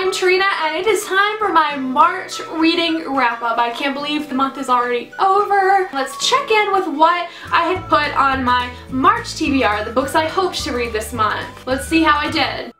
I'm Trina and it is time for my March reading wrap up. I can't believe the month is already over. Let's check in with what I had put on my March TBR, the books I hoped to read this month. Let's see how I did.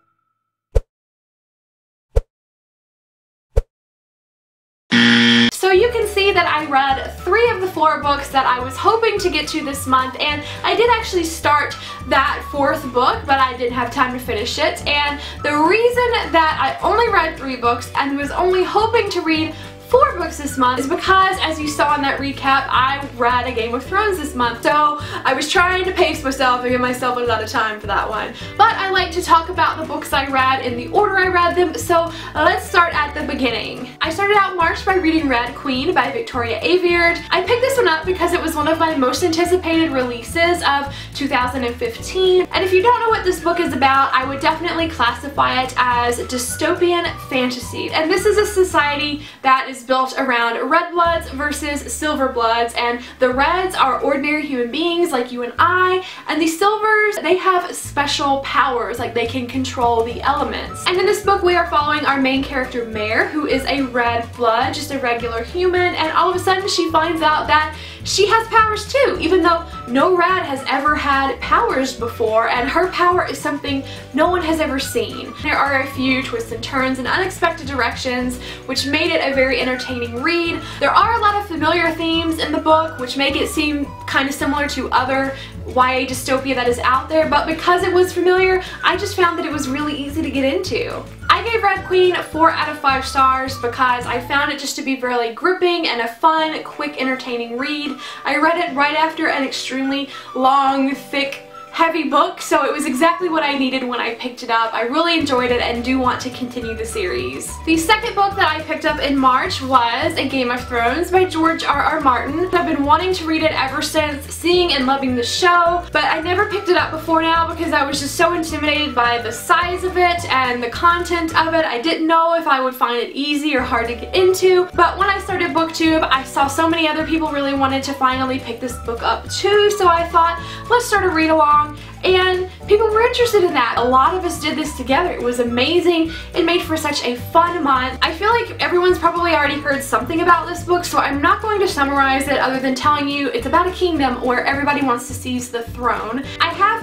You can see that I read three of the four books that I was hoping to get to this month and I did actually start that fourth book but I didn't have time to finish it. And the reason that I only read three books and was only hoping to read four books this month is because, as you saw in that recap, I read a Game of Thrones this month. So I was trying to pace myself and give myself a lot of time for that one. But I like to talk about the books I read in the order I read them, so let's start at the beginning. I started out March by reading Red Queen by Victoria Aveyard. I picked this one up because it was one of my most anticipated releases of 2015. And if you don't know what this book is about, I would definitely classify it as dystopian fantasy. And this is a society that is built around red bloods versus silver bloods and the reds are ordinary human beings like you and I and the silvers they have special powers like they can control the elements. And in this book we are following our main character Mare who is a red blood just a regular human and all of a sudden she finds out that she has powers too, even though no red has ever had powers before, and her power is something no one has ever seen. There are a few twists and turns and unexpected directions, which made it a very entertaining read. There are a lot of familiar themes in the book, which make it seem kind of similar to other YA dystopia that is out there, but because it was familiar, I just found that it was really easy to get into. I gave Red Queen 4 out of 5 stars because I found it just to be really gripping and a fun, quick, entertaining read. I read it right after an extremely long, thick heavy book, so it was exactly what I needed when I picked it up. I really enjoyed it and do want to continue the series. The second book that I picked up in March was A Game of Thrones by George R. R. Martin. I've been wanting to read it ever since seeing and loving the show, but I never picked it up before now because I was just so intimidated by the size of it and the content of it. I didn't know if I would find it easy or hard to get into, but when I started BookTube, I saw so many other people really wanted to finally pick this book up too, so I thought, let's start a read along and people were interested in that. A lot of us did this together. It was amazing. It made for such a fun month. I feel like everyone's probably already heard something about this book, so I'm not going to summarize it other than telling you it's about a kingdom where everybody wants to seize the throne. I have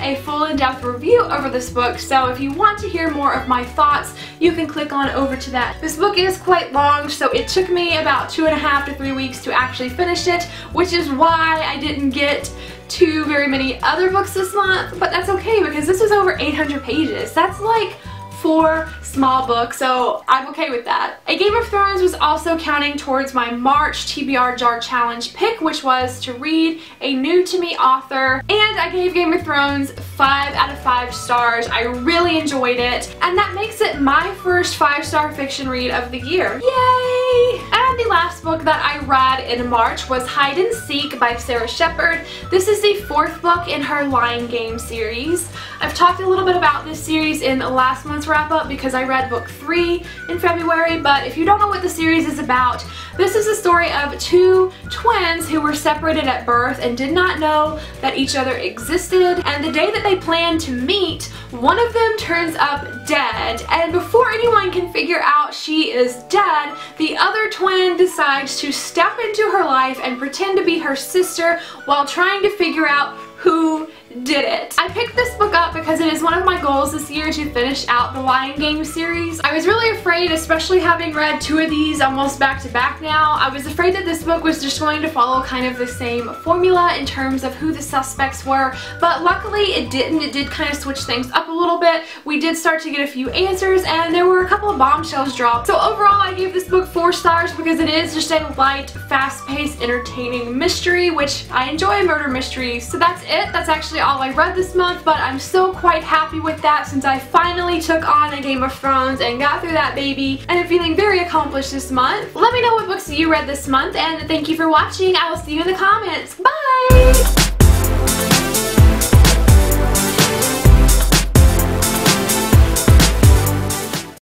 a full in-depth review over this book, so if you want to hear more of my thoughts, you can click on over to that. This book is quite long, so it took me about two and a half to three weeks to actually finish it, which is why I didn't get to very many other books this month, but that's okay because this was over 800 pages. That's like four small books, so I'm okay with that. A Game of Thrones was also counting towards my March TBR Jar Challenge pick, which was to read a new to me author, and I gave Game of Thrones 5 out of 5 stars. I really enjoyed it, and that makes it my first 5-star fiction read of the year. Yay! And the last book that I read in March was Hide and Seek by Sara Shepard. This is the fourth book in her Lying Game series. I've talked a little bit about this series in last month's wrap up because I read book three in February, but if you don't know what the series is about, this is a story of two twins who were separated at birth and did not know that each other existed, and the day that they plan to meet, one of them turns up dead, and before anyone can figure out she is dead, the other twin decides to step into her life and pretend to be her sister while trying to figure out who did it. I picked this book up because it is one of my goals this year to finish out the Lying Game series. I was really afraid, especially having read two of these almost back to back now, I was afraid that this book was just going to follow kind of the same formula in terms of who the suspects were, but luckily it didn't. It did kind of switch things up a little bit. We did start to get a few answers and there were a couple of bombshells dropped. So overall I gave this book four stars because it is just a light, fast-paced, entertaining mystery, which I enjoy murder mysteries. So that's it. That's actually all I read this month, but I'm still quite happy with that since I finally took on a Game of Thrones and got through that baby and I'm feeling very accomplished this month. Let me know what books you read this month and thank you for watching. I will see you in the comments. Bye!